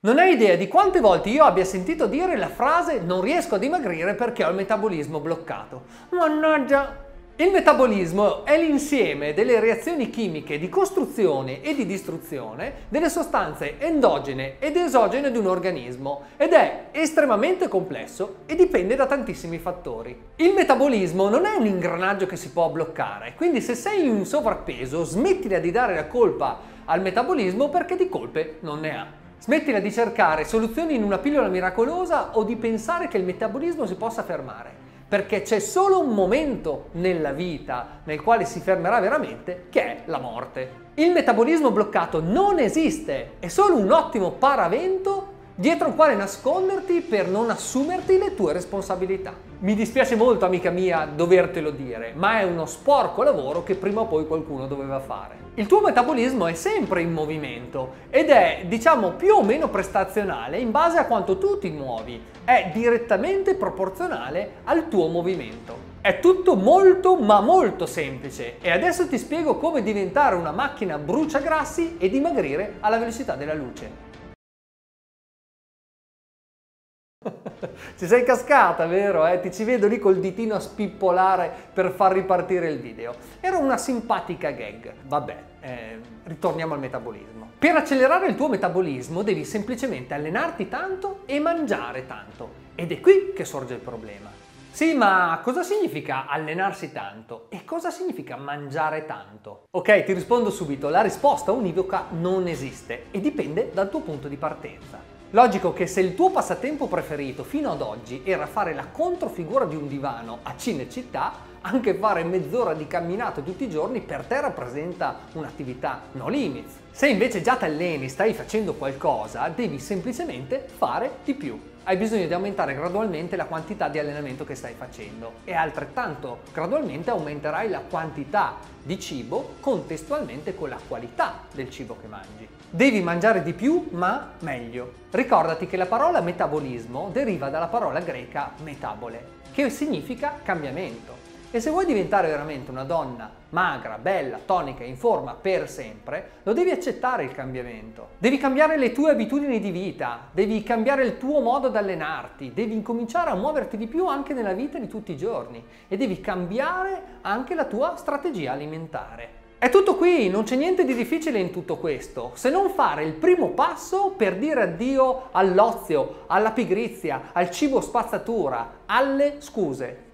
Non hai idea di quante volte io abbia sentito dire la frase non riesco a dimagrire perché ho il metabolismo bloccato. Mannaggia! Il metabolismo è l'insieme delle reazioni chimiche di costruzione e di distruzione delle sostanze endogene ed esogene di un organismo ed è estremamente complesso e dipende da tantissimi fattori. Il metabolismo non è un ingranaggio che si può bloccare, quindi se sei in sovrappeso smettila di dare la colpa al metabolismo perché di colpe non ne ha. Smettila di cercare soluzioni in una pillola miracolosa o di pensare che il metabolismo si possa fermare, perché c'è solo un momento nella vita nel quale si fermerà veramente, che è la morte. Il metabolismo bloccato non esiste, è solo un ottimo paravento dietro il quale nasconderti per non assumerti le tue responsabilità. Mi dispiace molto, amica mia, dovertelo dire, ma è uno sporco lavoro che prima o poi qualcuno doveva fare. Il tuo metabolismo è sempre in movimento ed è, diciamo, più o meno prestazionale in base a quanto tu ti muovi. È direttamente proporzionale al tuo movimento. È tutto molto ma molto semplice e adesso ti spiego come diventare una macchina bruciagrassi e dimagrire alla velocità della luce. Ci sei cascata, vero? Eh? Ti ci vedo lì col ditino a spippolare per far ripartire il video. Era una simpatica gag. Vabbè, eh, ritorniamo al metabolismo. Per accelerare il tuo metabolismo devi semplicemente allenarti tanto e mangiare tanto. Ed è qui che sorge il problema. Sì, ma cosa significa allenarsi tanto? E cosa significa mangiare tanto? Ok, ti rispondo subito. La risposta univoca non esiste e dipende dal tuo punto di partenza. Logico che se il tuo passatempo preferito fino ad oggi era fare la controfigura di un divano a Cinecittà, anche fare mezz'ora di camminata tutti i giorni per te rappresenta un'attività no limits. Se invece già ti alleni, stai facendo qualcosa, devi semplicemente fare di più. Hai bisogno di aumentare gradualmente la quantità di allenamento che stai facendo e altrettanto gradualmente aumenterai la quantità di cibo contestualmente con la qualità del cibo che mangi. Devi mangiare di più ma meglio. Ricordati che la parola metabolismo deriva dalla parola greca metabole, che significa cambiamento. E se vuoi diventare veramente una donna magra, bella, tonica, in forma per sempre, lo devi accettare il cambiamento. Devi cambiare le tue abitudini di vita, devi cambiare il tuo modo di allenarti, devi incominciare a muoverti di più anche nella vita di tutti i giorni e devi cambiare anche la tua strategia alimentare. È tutto qui, non c'è niente di difficile in tutto questo, se non fare il primo passo per dire addio all'ozio, alla pigrizia, al cibo spazzatura, alle scuse.